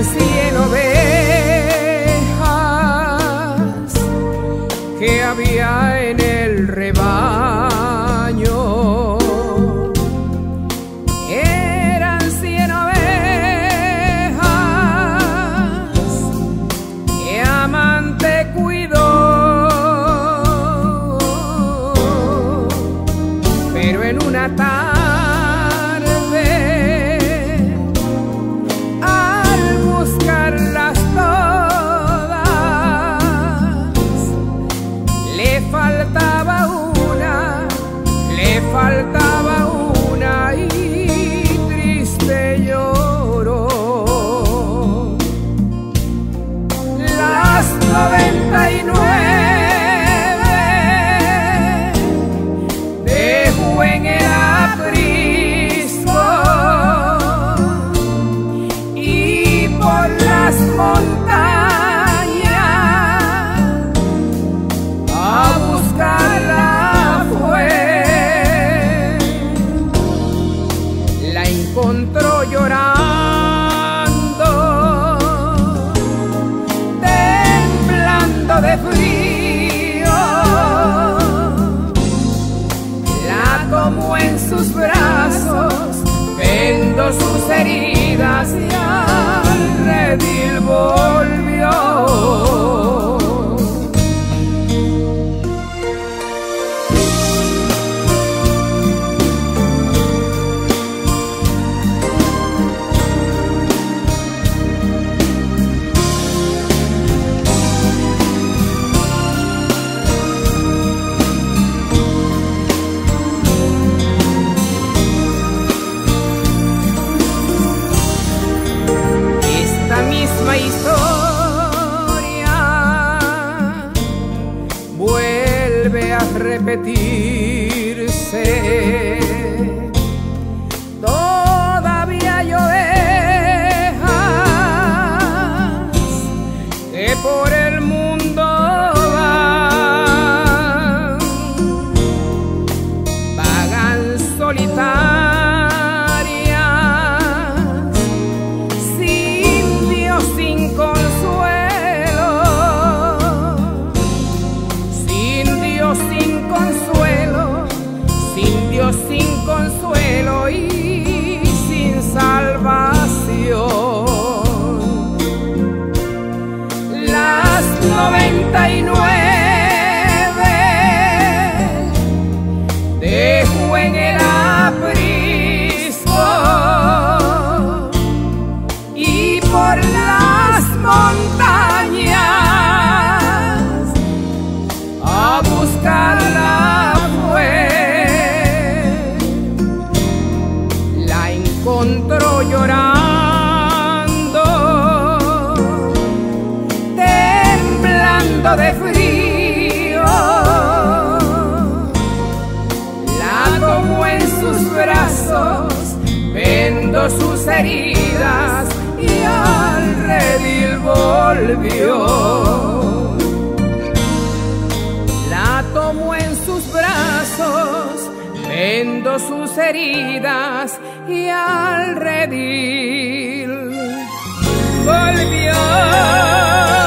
así. Le encontró llorando, temblando de frío. La tomó en sus brazos, vendo sus heridas vuelve 99 dejó en el aprisco y por las montañas a buscarla fue la encontró llorando. de frío. La tomo en sus brazos, vendo sus heridas y al redil volvió. La tomo en sus brazos, vendo sus heridas y al redil volvió.